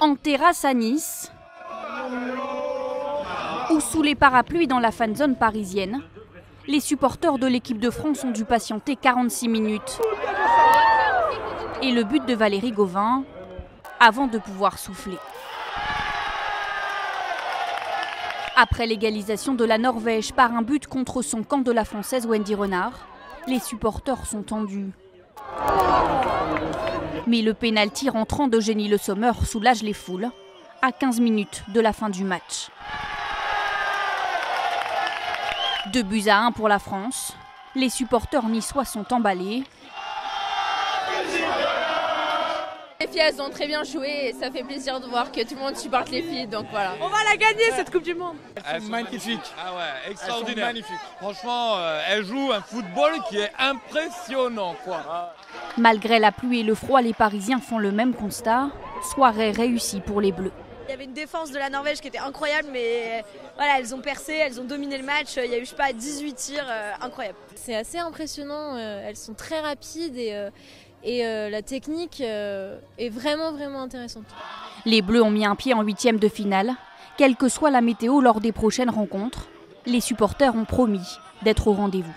En terrasse à Nice ou sous les parapluies dans la fan zone parisienne, les supporters de l'équipe de France ont dû patienter 46 minutes. Et le but de Valérie Gauvin avant de pouvoir souffler. Après l'égalisation de la Norvège par un but contre son camp de la française Wendy Renard, les supporters sont tendus. Mais le pénalty rentrant d'Eugénie Le Sommer soulage les foules à 15 minutes de la fin du match. Deux buts à un pour la France. Les supporters niçois sont emballés. Les filles, elles ont très bien joué et ça fait plaisir de voir que tout le monde supporte les filles. Donc voilà. On va la gagner cette Coupe du Monde. Elles sont magnifiques. Ah ouais, extraordinaire. magnifiques. Franchement, euh, elles jouent un football qui est impressionnant, quoi. Malgré la pluie et le froid, les Parisiens font le même constat. Soirée réussie pour les Bleus. Il y avait une défense de la Norvège qui était incroyable, mais voilà, elles ont percé, elles ont dominé le match. Il y a eu, je sais pas, 18 tirs, euh, incroyable. C'est assez impressionnant. euh, elles sont très rapides et, euh, et euh, la technique euh, est vraiment, vraiment intéressante. Les Bleus ont mis un pied en huitième de finale. Quelle que soit la météo lors des prochaines rencontres, les supporters ont promis d'être au rendez-vous.